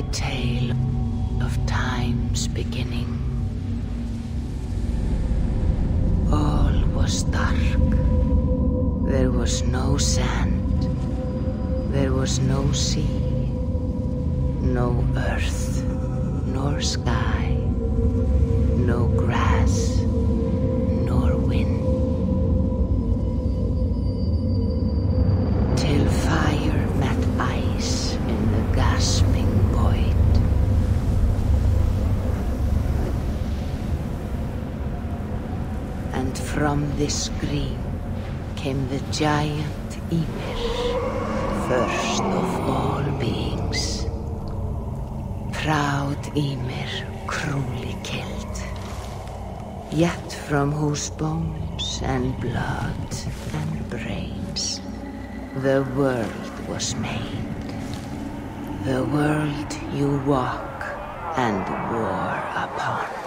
my tale of time's beginning. All was dark. There was no sand. There was no sea. No earth, nor sky. This scream came the giant Ymir, first of all beings. Proud Ymir, cruelly killed, yet from whose bones and blood and brains the world was made. The world you walk and war upon.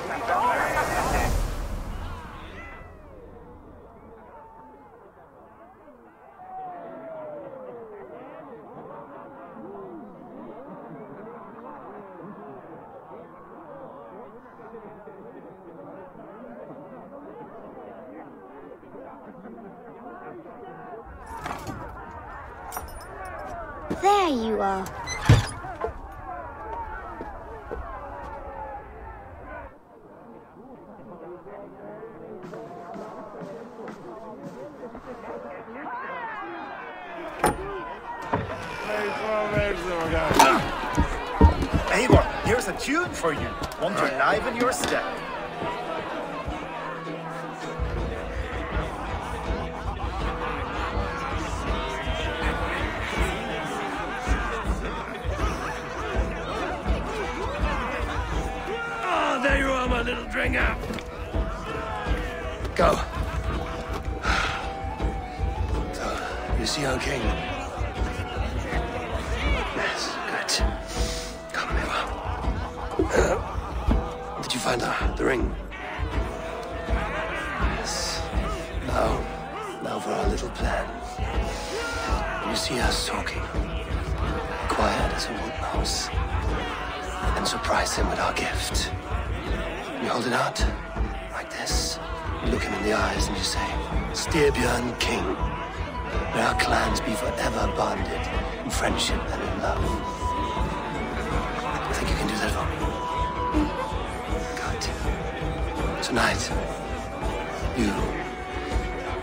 You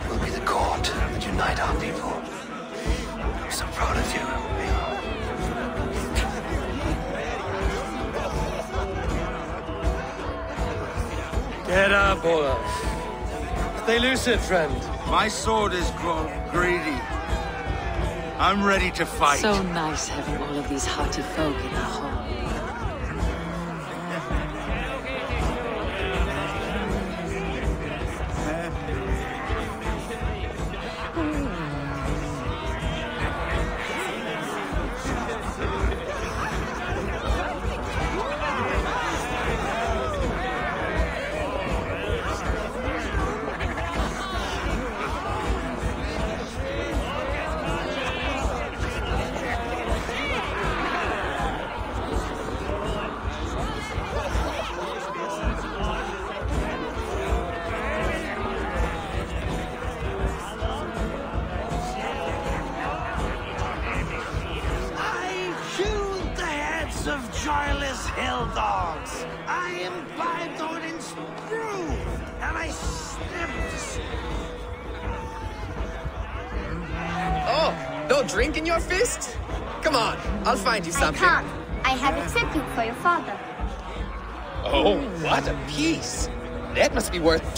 will be the cord that unite our people. I'm so proud of you, Eivor. Get up, Olaf. Stay lucid, friend. My sword is grown greedy. I'm ready to fight. So nice having all of these hearty folk in our home.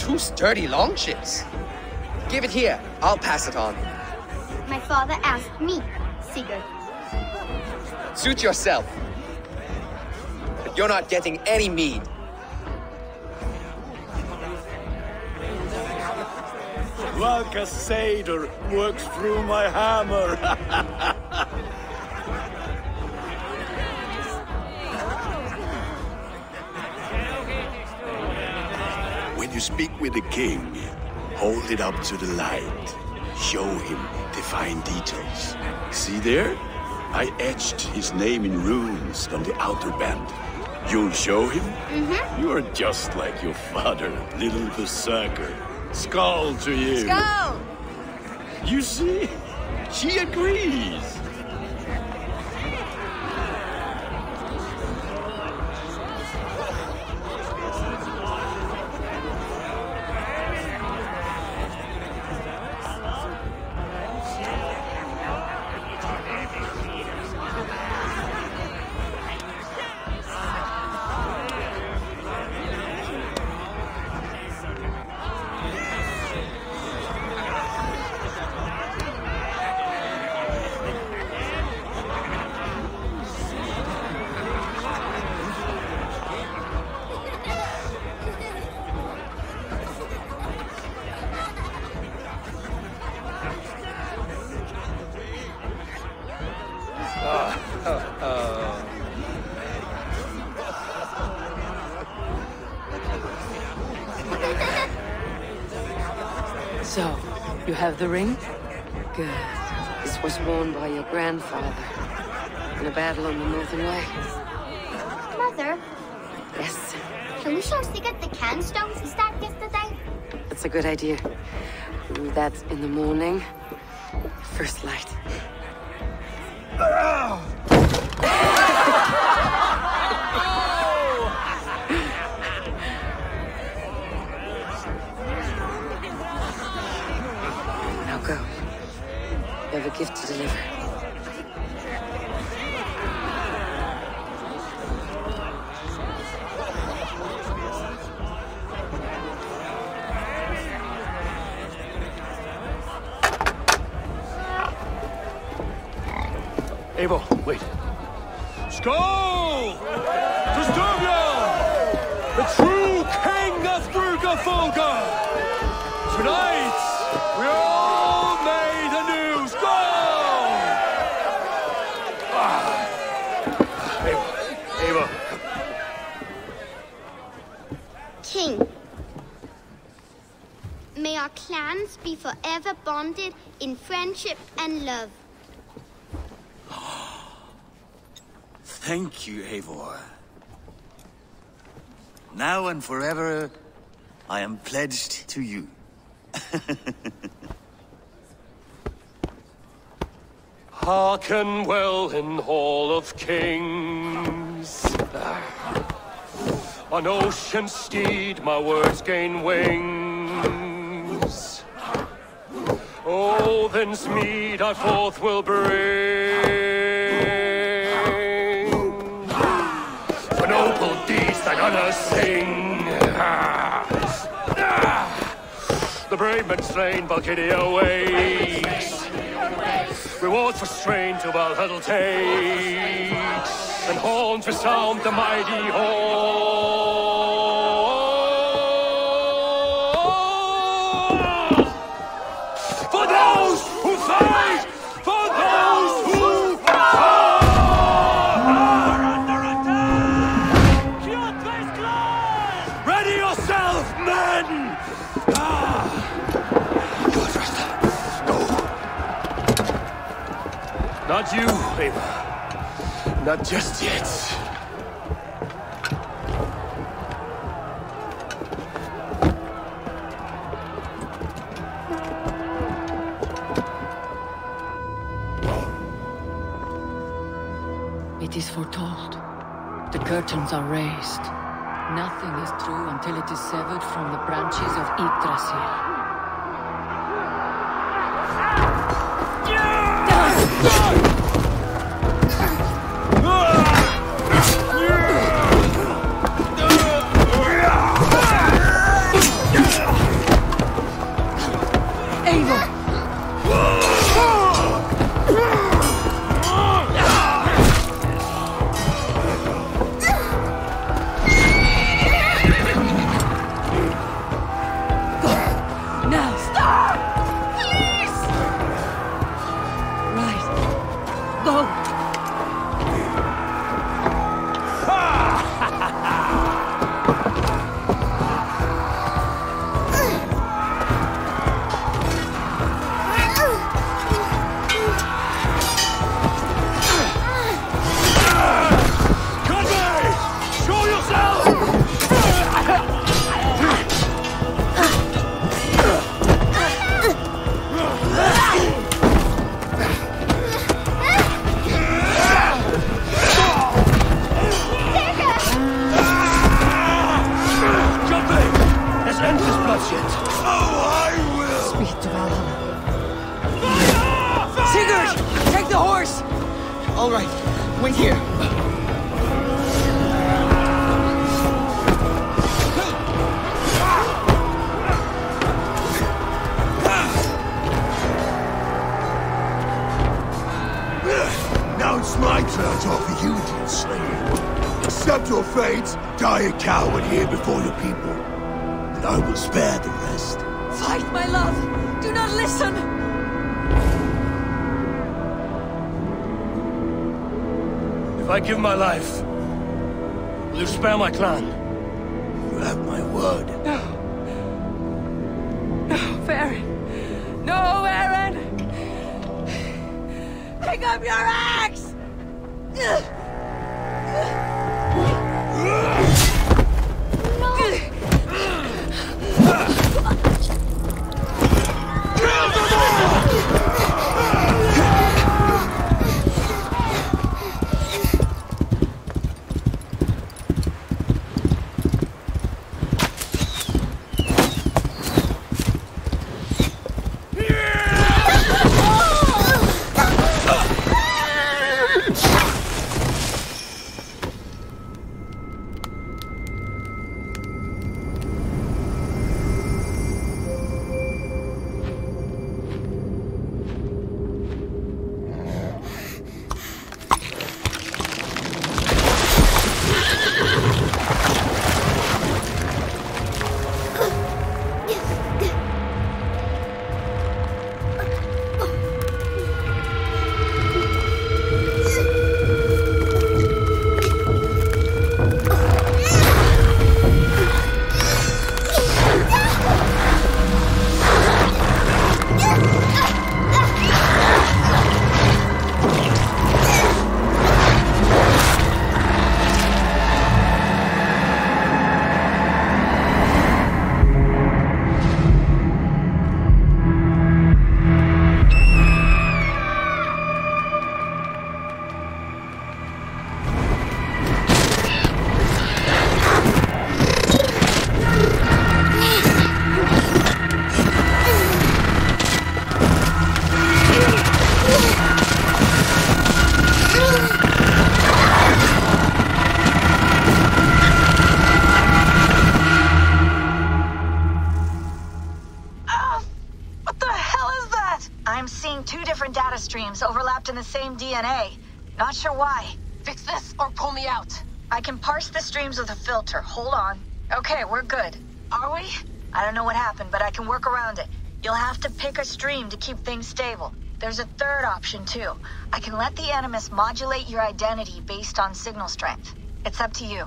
Two sturdy longships. Give it here. I'll pass it on. My father asked me, Sigurd. Suit yourself. But you're not getting any mead. Like a satyr works through my hammer. speak with the king, hold it up to the light. Show him the fine details. See there? I etched his name in runes on the outer band. You'll show him? Mm-hmm. You are just like your father, little berserker. Skål to you. Go! You see? She agrees. The ring? Good. This was worn by your grandfather in a battle on the Northern Way. Mother, Yes, can we show Sigurd the can stones he stacked yesterday? that's a good idea. That's in the morning. Eivor, wait. Skål! To Styrbjorn! The true king of Burgerfolga! Tonight, we all made anew. Skål! Ah. Eivor, Eivor. King. May our clans be forever bonded in friendship and love. Thank you, Eivor. Now and forever, I am pledged to you. Hearken well in Hall of Kings. On ocean steed my words gain wings. Oh, then's mead I forth will bring. Honor sing. The brave men slain, Valkyria wakes. Rewards for strain to Valhalla takes. And horns resound the mighty horn. You, Ava. Not just yet. It is foretold. The curtains are raised. Nothing is true until it is severed from the branches of Yggdrasil. People, and I will spare the rest. Fight, my love! Do not listen! If I give my life, will you spare my clan? You have my word. No, No, Varin! No, Varin! Pick up your axe! I'm stream to keep things stable. There's a third option, too. I can let the Animus modulate your identity based on signal strength. It's up to you.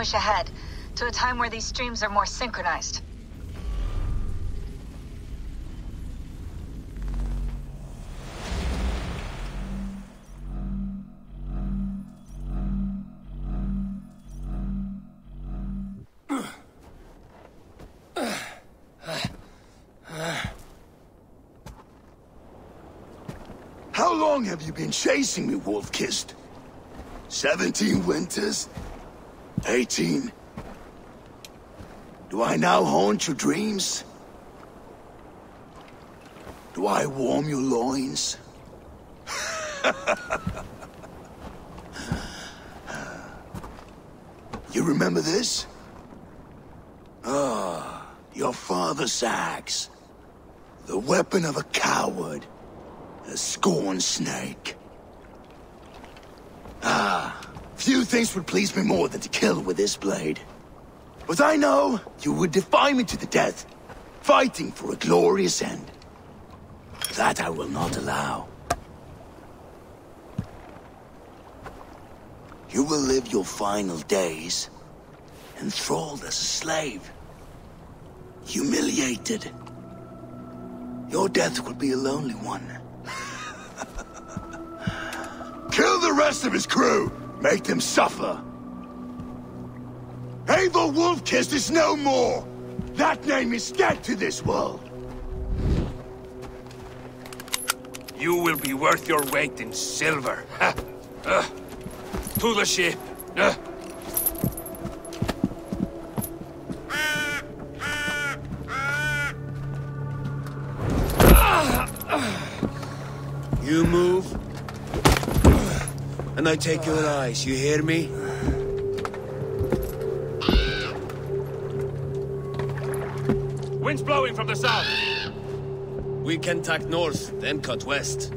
Push ahead to a time where these streams are more synchronized. How long have you been chasing me, Wolf-Kissed? Seventeen winters? Eighteen? Do I now haunt your dreams? Do I warm your loins? you remember this? Ah, your father's axe. The weapon of a coward. A scorn snake. Ah, few things would please me more than to kill with this blade. But I know you would defy me to the death, fighting for a glorious end. That I will not allow. You will live your final days enthralled as a slave, humiliated. Your death will be a lonely one. Kill the rest of his crew! Make them suffer! Eivor Wolf-Kissed is no more! That name is dead to this world! You will be worth your weight in silver. Ha. Uh, to the ship. Uh. I take your eyes, you hear me? Wind's blowing from the south. We can tack north, then cut west.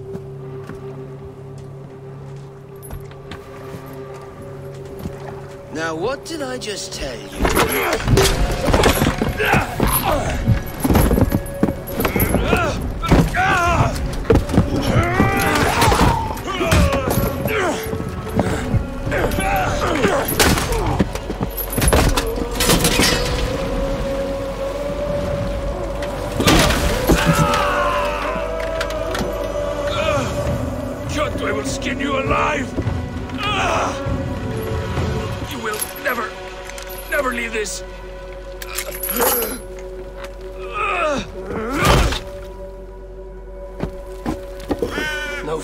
Now, what did I just tell you?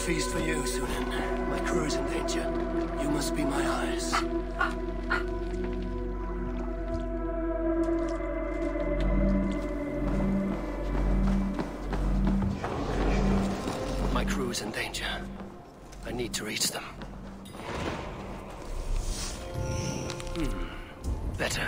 Feast for you, Synin. My crew is in danger. You must be my eyes. My crew is in danger. I need to reach them. Hmm. Better.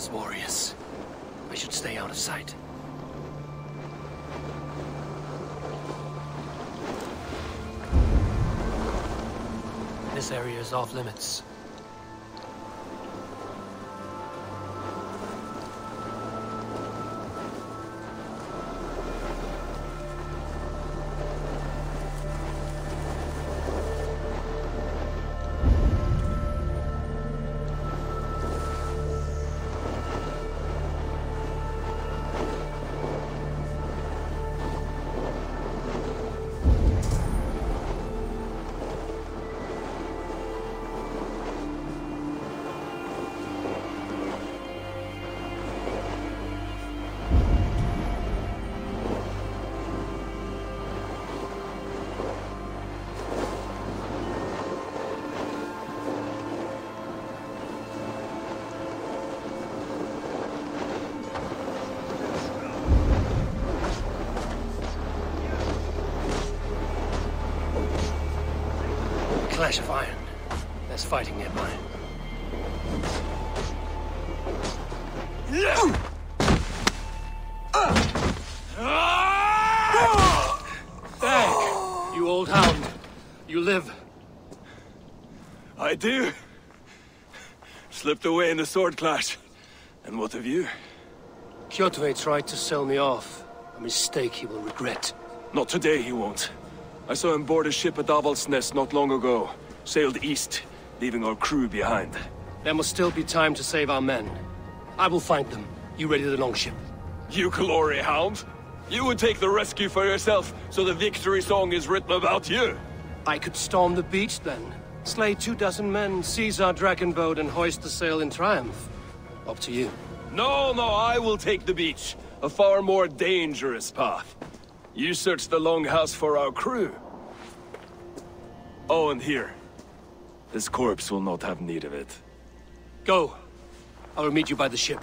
Kjotve's warriors. I should stay out of sight. This area is off limits. Clash of iron. There's fighting nearby. Hey, you old hound. You live. I do. Slipped away in the sword clash. And what of you? Kjotve tried to sell me off. A mistake he will regret. Not today, he won't. I saw him board a ship at Avaldsnes not long ago. Sailed east, leaving our crew behind. There must still be time to save our men. I will find them. You ready the longship? You glory hound? You would take the rescue for yourself, so the victory song is written about you. I could storm the beach then. Slay two dozen men, seize our dragon boat, and hoist the sail in triumph. Up to you. No, no, I will take the beach. A far more dangerous path. You search the longhouse for our crew. Oh, and here. This corpse will not have need of it. Go. I will meet you by the ship.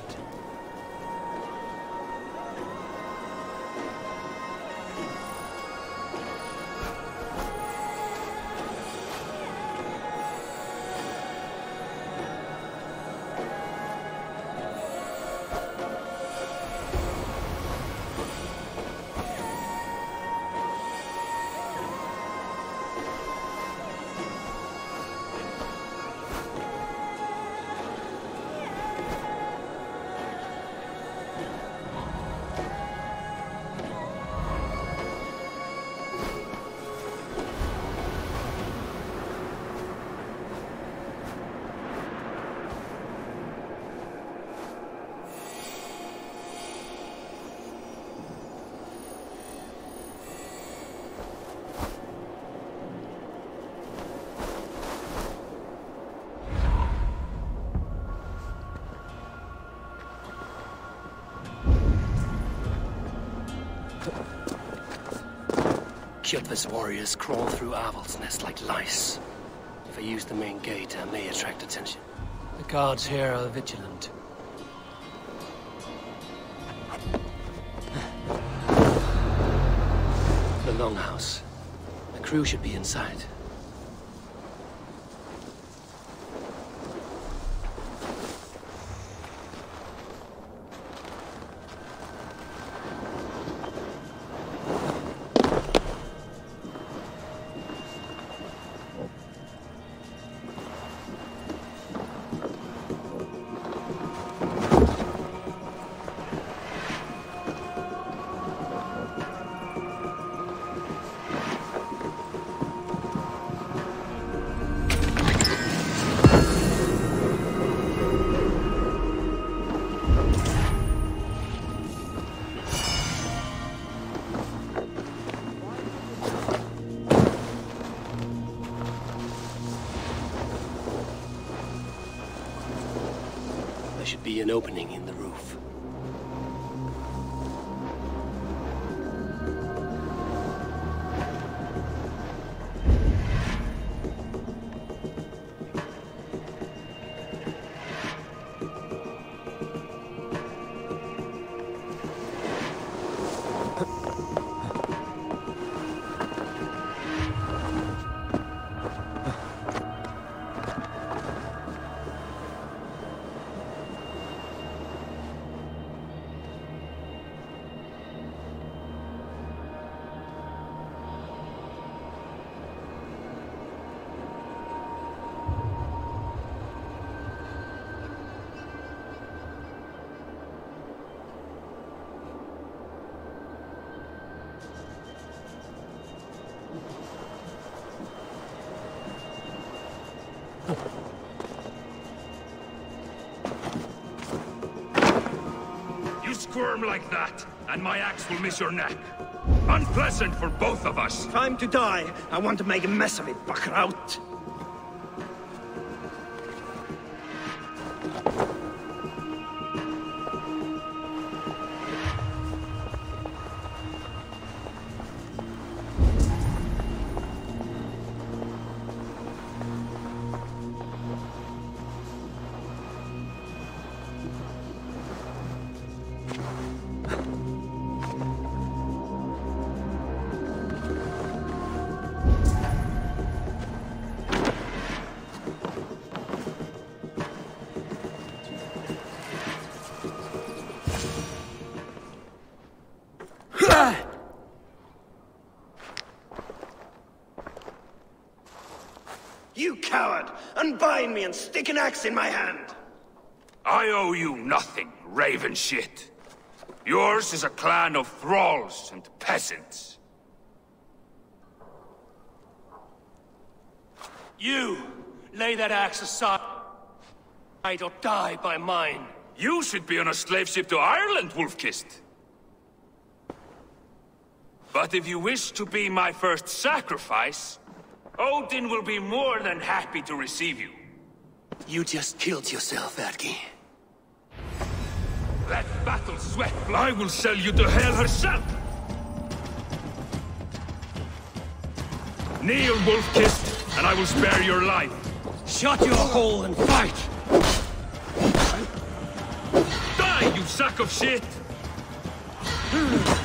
Kjotve's warriors crawl through Avaldsnes like lice. If I use the main gate, I may attract attention. The guards here are vigilant. The longhouse. The crew should be inside. Opening squirm like that, and my axe will miss your neck. Unpleasant for both of us. Time to die. I want to make a mess of it, Bakraut. You stick an axe in my hand! I owe you nothing, raven shit. Yours is a clan of thralls and peasants. You! Lay that axe aside or die by mine. You should be on a slave ship to Ireland, Wolf-kissed. But if you wish to be my first sacrifice, Odin will be more than happy to receive you. You just killed yourself, Adki. That battle sweat fly will sell you to hell herself! Kneel, Wolf-kissed, and I will spare your life. Shut your hole and fight! Die, you sack of shit!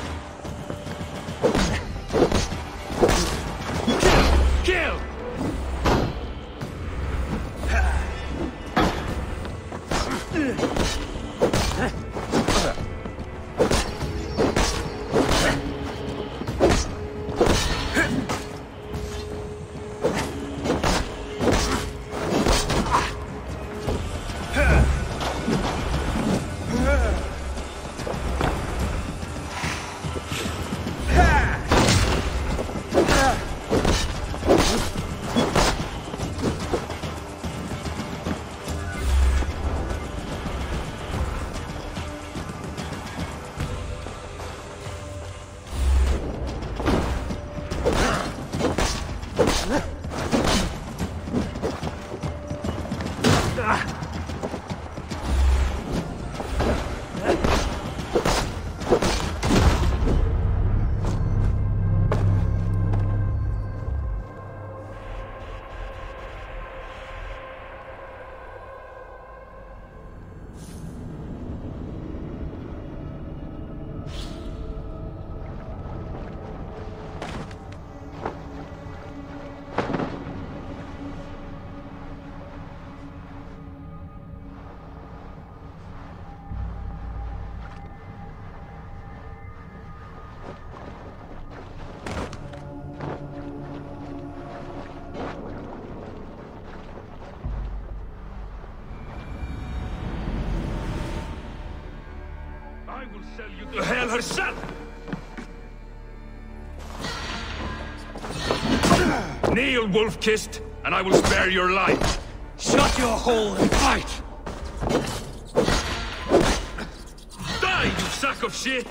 Wolf-kissed, and I will spare your life. Shut your hole and fight! Die, you sack of shit!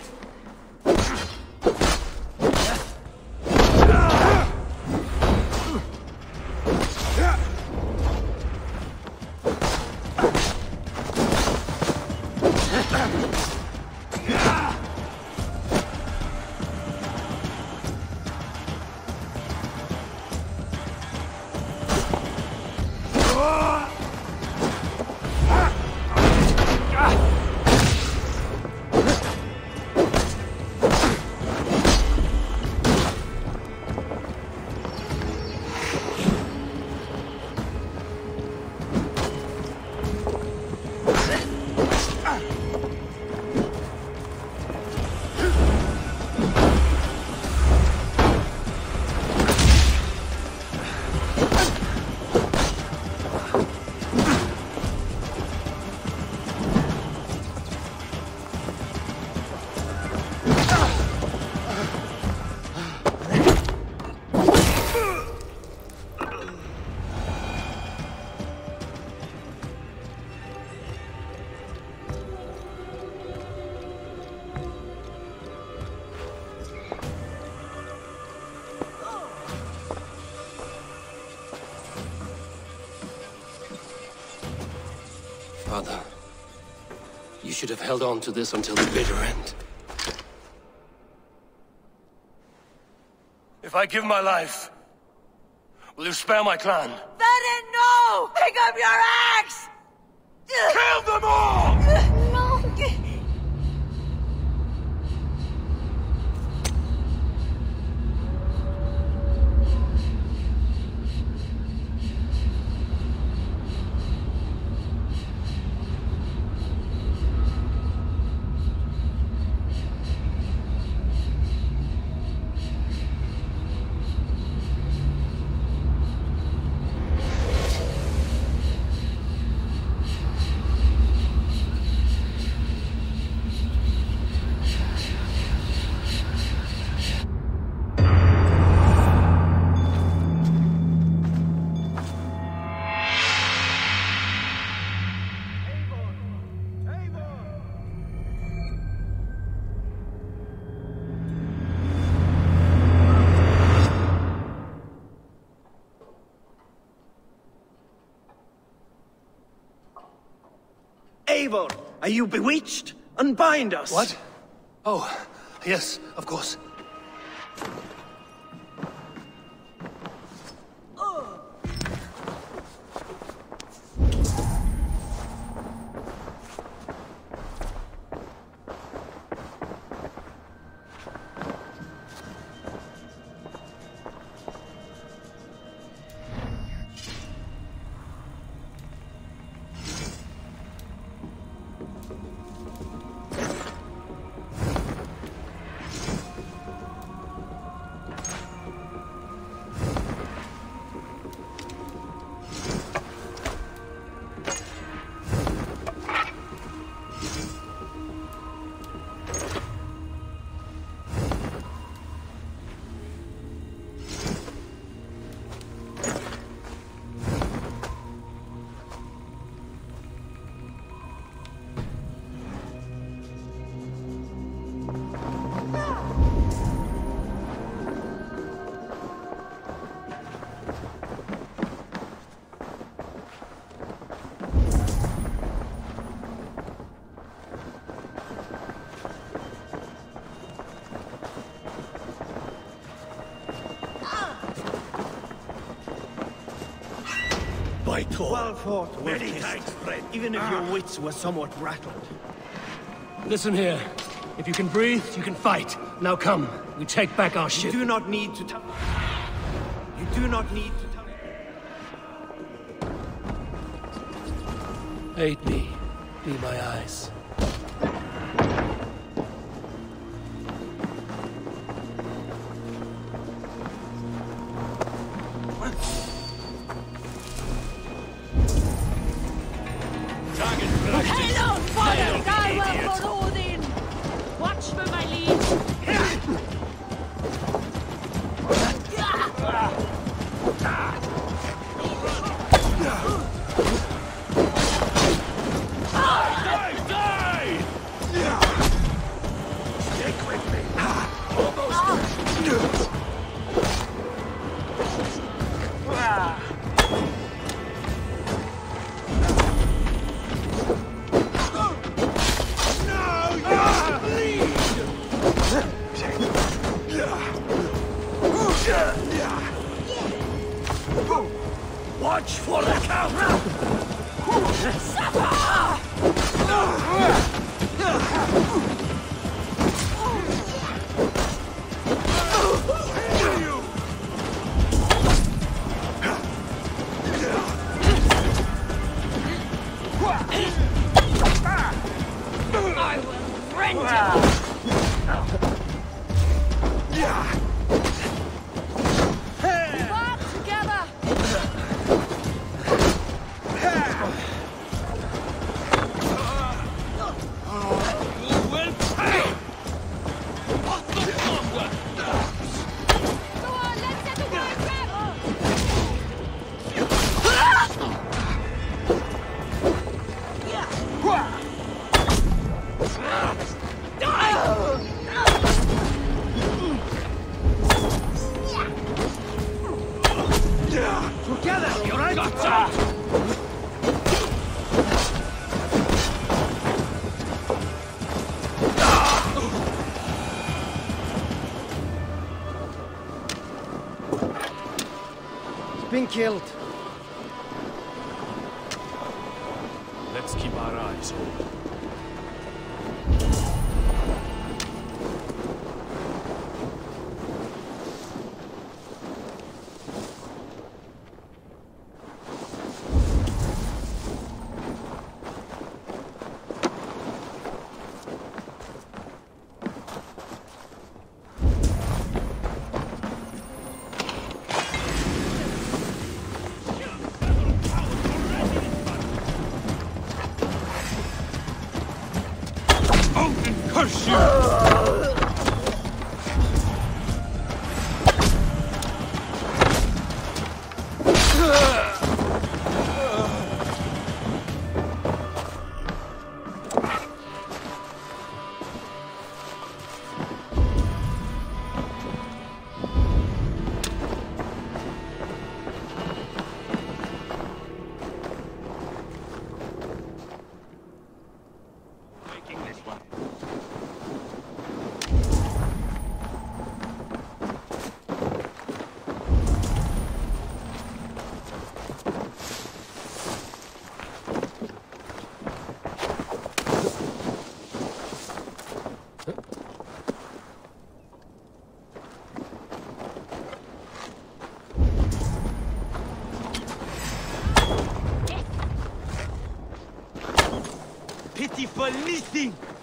Should have held on to this until the bitter end. If I give my life, will you spare my clan? Are you bewitched? Unbind us! What? Oh, yes, of course. Thor. Well fought, Many thanks, friend. Even if your ah. wits were somewhat rattled. Listen here. If you can breathe, you can fight. Now come, we take back our ship. You do not need to tell... You do not need to tell... Aid me. Be my eyes. Killed. 15.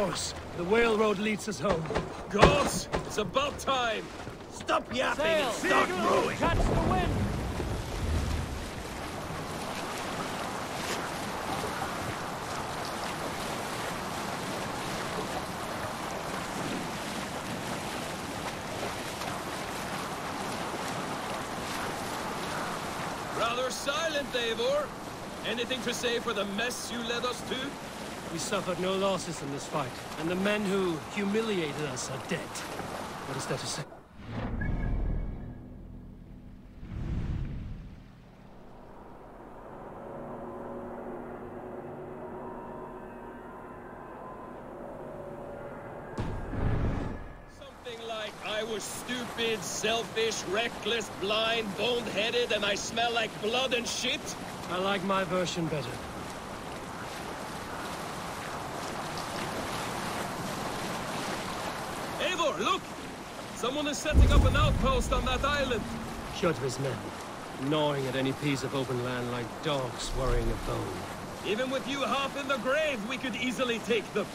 Grab your oars. The whale road leads us home. Gods, it's about time. Stop yapping Sail. and start rowing. Catch the wind. Rather silent, Eivor. Anything to say for the mess you led us to? We suffered no losses in this fight, and the men who humiliated us are dead. What is there to say? Something like, I was stupid, selfish, reckless, blind, bone-headed, and I smell like blood and shit? I like my version better. Eivor, look! Someone is setting up an outpost on that island. Kjotve's men, gnawing at any piece of open land like dogs worrying a bone. Even with you half in the grave, we could easily take them.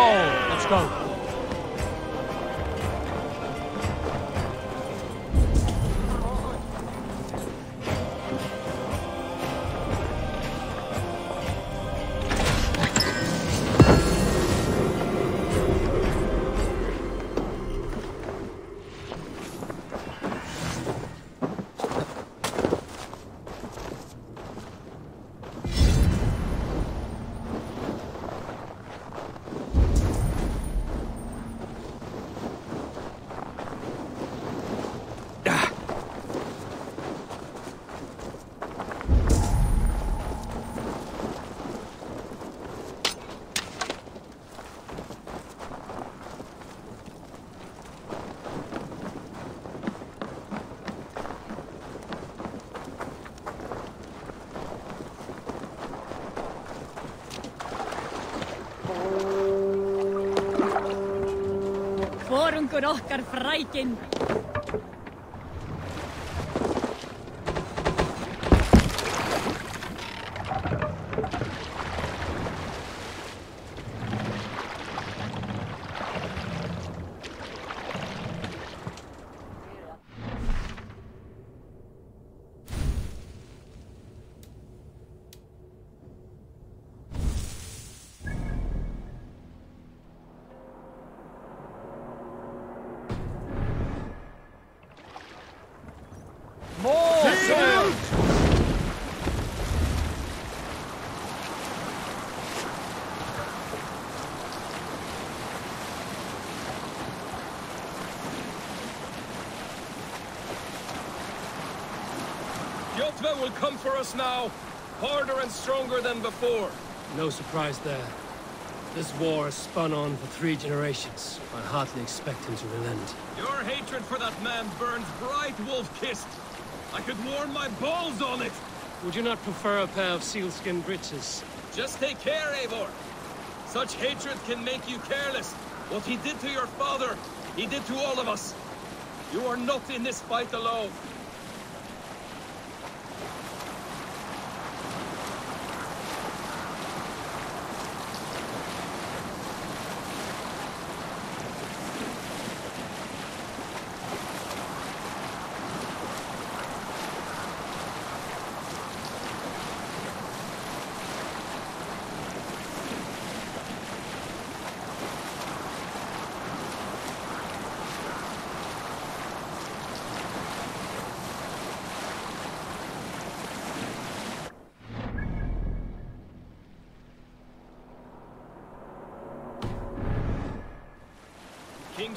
Haul. Let's go. Okkar Kjotve will come for us now, harder and stronger than before. No surprise there. This war has spun on for three generations. I hardly expect him to relent. Your hatred for that man burns bright, wolf-kissed. I could warm my balls on it. Would you not prefer a pair of sealskin breeches? Just take care, Eivor. Such hatred can make you careless. What he did to your father, he did to all of us. You are not in this fight alone. King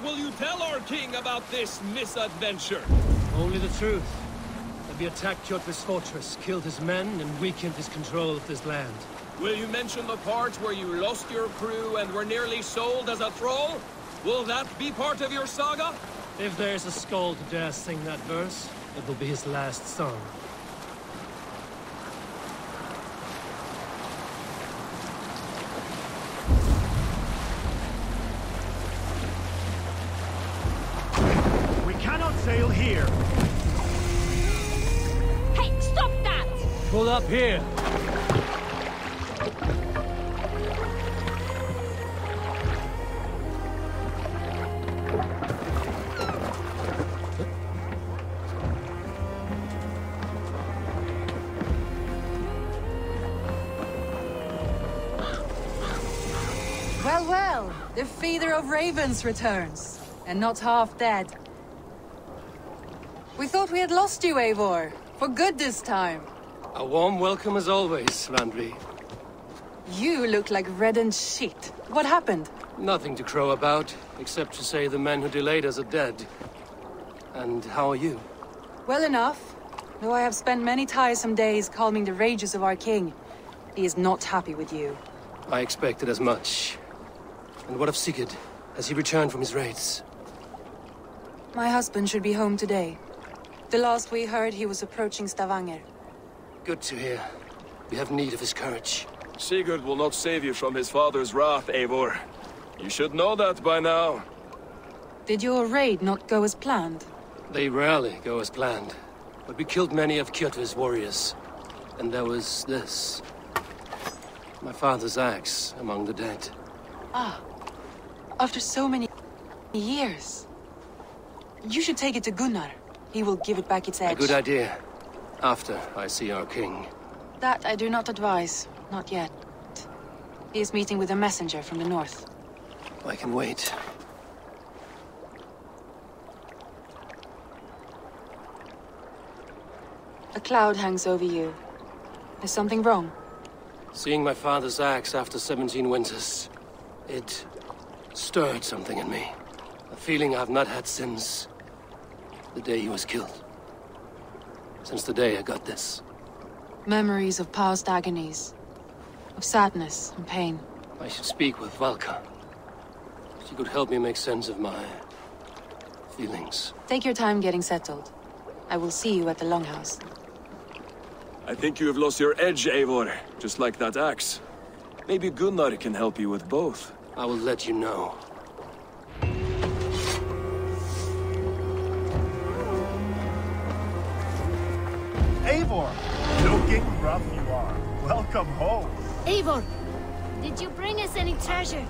what will you tell our king about this misadventure? Only the truth. That we attacked Kjotve's fortress, killed his men, and weakened his control of this land. Will you mention the part where you lost your crew and were nearly sold as a thrall? Will that be part of your saga? If there's a skald to dare sing that verse, it will be his last song. Up here! Well, well, the feeder of ravens returns, and not half dead. We thought we had lost you, Eivor. For good this time. A warm welcome as always, Randvi. You look like reddened shit. What happened? Nothing to crow about, except to say the men who delayed us are dead. And how are you? Well enough. Though I have spent many tiresome days calming the rages of our king. He is not happy with you. I expected as much. And what of Sigurd? Has he returned from his raids? My husband should be home today. The last we heard, he was approaching Stavanger. Good to hear. We have need of his courage. Sigurd will not save you from his father's wrath, Eivor. You should know that by now. Did your raid not go as planned? They rarely go as planned. But we killed many of Kjotve's warriors. And there was this. My father's axe among the dead. Ah. After so many years. You should take it to Gunnar. He will give it back its edge. A good idea. After I see our king. That I do not advise. Not yet. He is meeting with a messenger from the north. I can wait. A cloud hangs over you. Is something wrong? Seeing my father's axe after 17 winters, it stirred something in me. A feeling I've not had since the day he was killed. Since the day I got this. Memories of past agonies. Of sadness and pain. I should speak with Valka. She could help me make sense of my feelings. Take your time getting settled. I will see you at the Longhouse. I think you have lost your edge, Eivor, just like that axe. Maybe Gunnar can help you with both. I will let you know. Looking rough you are. Welcome home. Eivor, did you bring us any treasure?